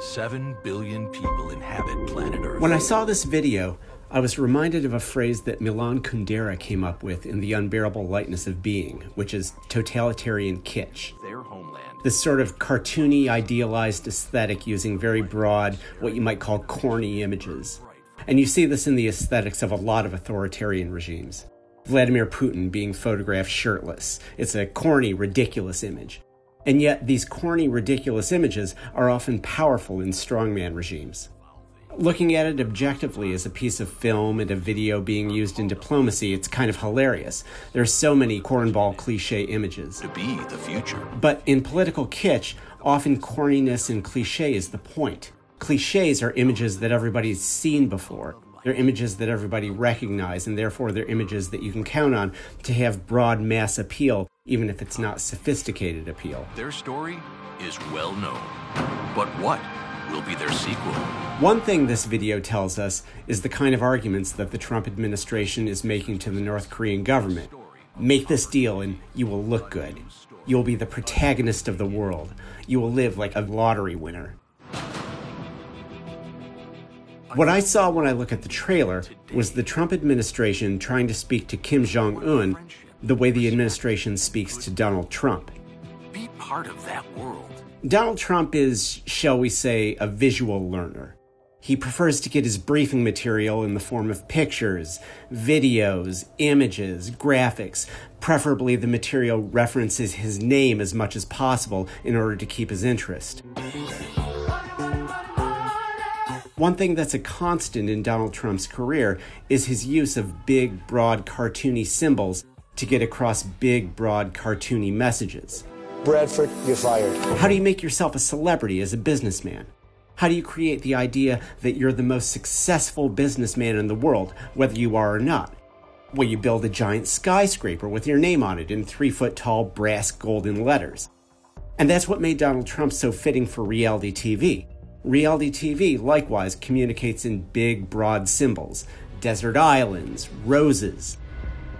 Seven billion people inhabit planet Earth. When I saw this video, I was reminded of a phrase that Milan Kundera came up with in The Unbearable Lightness of Being, which is totalitarian kitsch. Their homeland. This sort of cartoony, idealized aesthetic using very broad, what you might call corny images. And you see this in the aesthetics of a lot of authoritarian regimes. Vladimir Putin being photographed shirtless. It's a corny, ridiculous image. And yet, these corny, ridiculous images are often powerful in strongman regimes. Looking at it objectively as a piece of film and a video being used in diplomacy, it's kind of hilarious. There's so many cornball cliche images. To be the future. But in political kitsch, often corniness and cliche is the point. Cliches are images that everybody's seen before. They're images that everybody recognizes, and therefore they're images that you can count on to have broad mass appeal, even if it's not sophisticated appeal. Their story is well known. But what will be their sequel? One thing this video tells us is the kind of arguments that the Trump administration is making to the North Korean government. Make this deal and you will look good. You will be the protagonist of the world. You will live like a lottery winner. What I saw when I look at the trailer was the Trump administration trying to speak to Kim Jong un the way the administration speaks to Donald Trump. Be part of that world. Donald Trump is, shall we say, a visual learner. He prefers to get his briefing material in the form of pictures, videos, images, graphics. Preferably, the material references his name as much as possible in order to keep his interest. One thing that's a constant in Donald Trump's career is his use of big, broad, cartoony symbols to get across big, broad, cartoony messages. Bradford, you're fired. How do you make yourself a celebrity as a businessman? How do you create the idea that you're the most successful businessman in the world, whether you are or not? Well, you build a giant skyscraper with your name on it in three foot tall brass golden letters. And that's what made Donald Trump so fitting for reality TV. Reality TV likewise communicates in big, broad symbols desert islands, roses,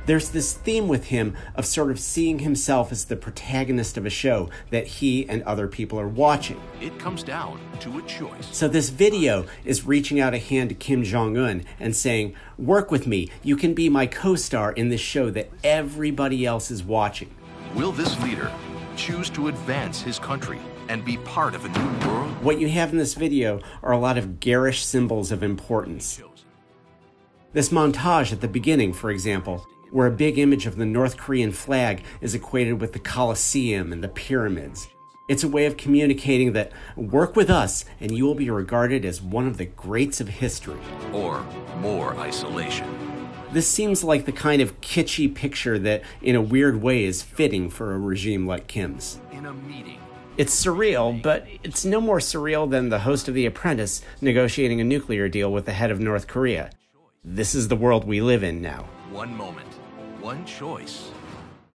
there's this theme with him of sort of seeing himself as the protagonist of a show that he and other people are watching. It comes down to a choice. So this video is reaching out a hand to Kim Jong un and saying, Work with me. You can be my co star in this show that everybody else is watching. Will this leader choose to advance his country and be part of a new world? What you have in this video are a lot of garish symbols of importance. This montage at the beginning, for example, where a big image of the North Korean flag is equated with the Colosseum and the pyramids. It's a way of communicating that work with us and you will be regarded as one of the greats of history. Or more isolation. This seems like the kind of kitschy picture that, in a weird way, is fitting for a regime like Kim's. In a meeting. It's surreal, but it's no more surreal than the host of The Apprentice negotiating a nuclear deal with the head of North Korea. This is the world we live in now. One moment, one choice.